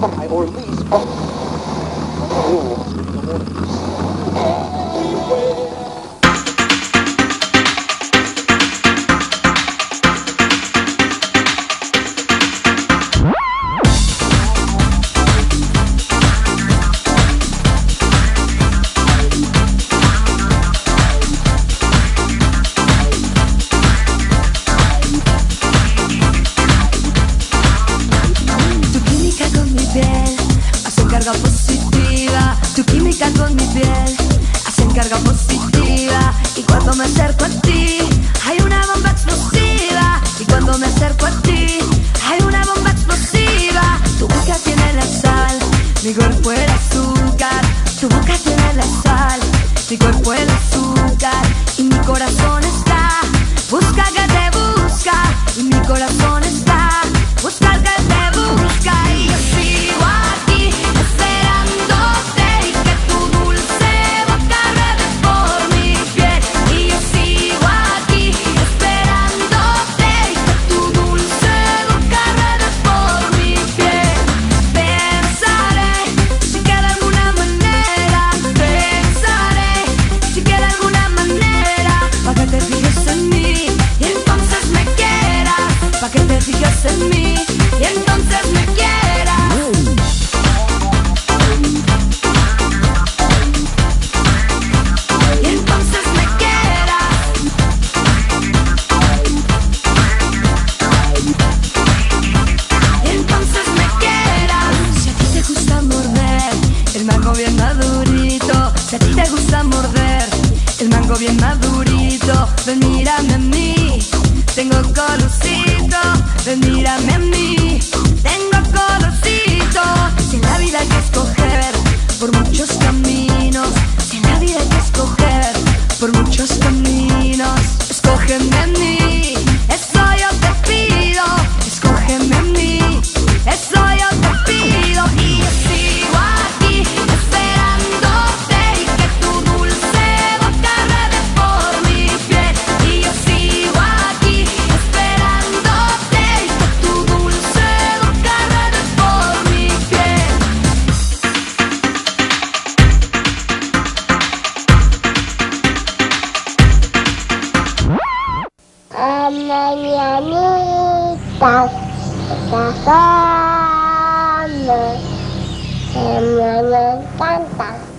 buy or lease carga positiva. Tu química con mi piel hace carga positiva. Y cuando me acerco a ti, hay una bomba explosiva. Y cuando me acerco a ti, hay una bomba explosiva. Tu boca tiene la sal, mi cuerpo el azúcar. Tu boca tiene la sal, mi cuerpo el azúcar. Y mi corazón está, quieras. Pa' que te fijes en mí y entonces me quieras. Y entonces me quieras. Y entonces me quieras. Si a ti te gusta morder el mango bien madurito, si a ti te gusta morder el mango bien madurito, ven mírame a mí, tengo colorcito, ven mírame a mí, tengo colorcito. Si en la vida hay que escoger por muchos caminos, si en la vida hay que escoger por muchos caminos, escógeme Mañanitas, corazones, que me encantan.